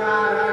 na na